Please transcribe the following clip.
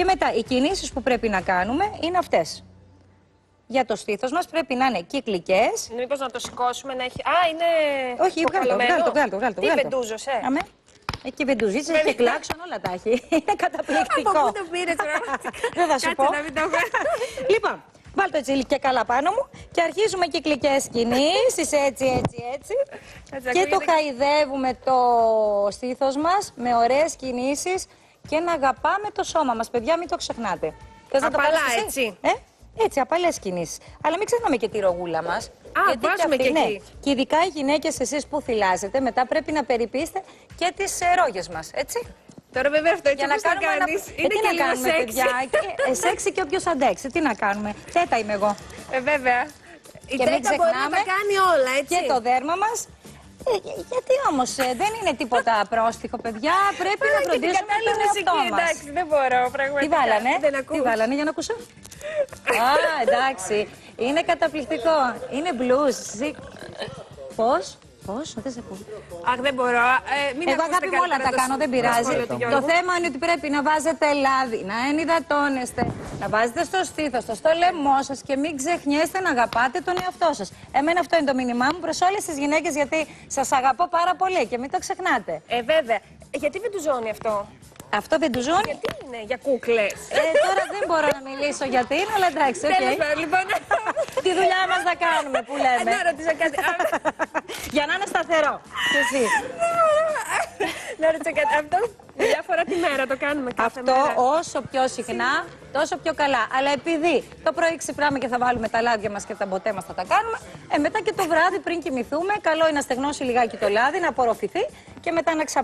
Και μετά οι κινήσεις που πρέπει να κάνουμε είναι αυτές. Για το στήθος μας πρέπει να είναι κυκλικές. Μήπως να το σηκώσουμε να έχει. Α, είναι. Όχι, βγάλ το, βγάλ το, βγάλ το, βγάλ το. Τι βγάλ το. βεντούζος, ε; Αμέ. Εκεί βεντουζίτσες και κλάξον όλα τα έχει. Είναι καταπληκτικό. Από πού το πήρες τώρα. Δεν θα σου Κάτσε πω. να μην το έχω. Λοιπόν, βάλτε έτσι και καλά πάνω μου και αρχίζουμε κυκλικές κινήσεις, έτσι, έτσι, έτσι. Έτσι, Και το ακούγεται- χαϊδεύουμε το στήθος μας με ωραίες κινήσεις και να αγαπάμε το σώμα μας. Παιδιά, μην το ξεχνάτε. Θες να το Απαλά, κάνεις εσύ; έτσι. Ε; Έτσι, απαλές κινήσεις. Αλλά μην ξεχνάμε και τη ρογούλα μας. βάζουμε και ναι. εκεί. Και ειδικά οι γυναίκες εσείς που θυλάζετε, μετά πρέπει να περιπείστε και τις ε, ρόγες μας, έτσι. Τώρα βέβαια αυτό έτσι Για να όπως το κάνουμε ένα... κάνεις. Ε, Είναι τι και να λίγο κάνουμε, σεξι. παιδιά; Και, ε, σεξι και όποιος αντέξει. Τι να κάνουμε; Τέτα είμαι εγώ. Ε, βέβαια. Η Και μην τέτα μπορεί να ξεχνάμε τα κάνει όλα, έτσι. Και το δέρμα μας. Ε, γιατί όμως ε, δεν είναι τίποτα πρόστιχο, παιδιά. Πρέπει να Αλλά και την φροντίσουμε κατάλληλη τον εαυτό μουσική, μας. εντάξει, δεν μπορώ πραγματικά. Τι βάλανε, Δεν τι ακούς. βάλανε για να ακούσω; Α, εντάξει. Είναι καταπληκτικό. Είναι blues. Ζη- Πώς, πώς, δεν σε ακούω. Αχ, δεν μπορώ. Ε, μην Εγώ ακούσετε αγάπη μου όλα καλύτερα τα το κάνω, σ- δεν το πειράζει. σχόλιο του Το Γιώργου. θέμα είναι ότι πρέπει να βάζετε λάδι, να ενυδατώνεστε, να βάζετε στο στήθος σας, στο λαιμό σας και μην ξεχνιέστε να αγαπάτε τον εαυτό σας. Εμένα αυτό είναι το μήνυμά μου προς όλες τις γυναίκες γιατί σας αγαπώ πάρα πολύ και μην το ξεχνάτε. Ε, βέβαια. Ε, Γιατί δεν του ζώνει αυτό; Αυτό δεν του ζώνει. Γιατί είναι για κούκλες; Ε, τώρα δεν μπορώ να μιλήσω γιατί είναι, αλλά εντάξει, οκ. Τέλο πάντων, λοιπόν. Τη δουλειά μας να κάνουμε που Ε, λέμε. Να ρωτήσω κάτι. Α, Για να είναι σταθερό. Και εσύ. Να ρωτήσω κάτι. Αυτό μια φορά τη μέρα το κάνουμε κάθε Αυτό μέρα. όσο πιο συχνά, τόσο πιο καλά. Αλλά επειδή το πρωί ξυπνάμε και θα βάλουμε τα λάδια μας και τα μποτέ μας θα τα κάνουμε, ε, μετά και το βράδυ πριν κοιμηθούμε, καλό είναι να στεγνώσει λιγάκι το λάδι, να απορροφηθεί και μετά να ξαπλώσουμε.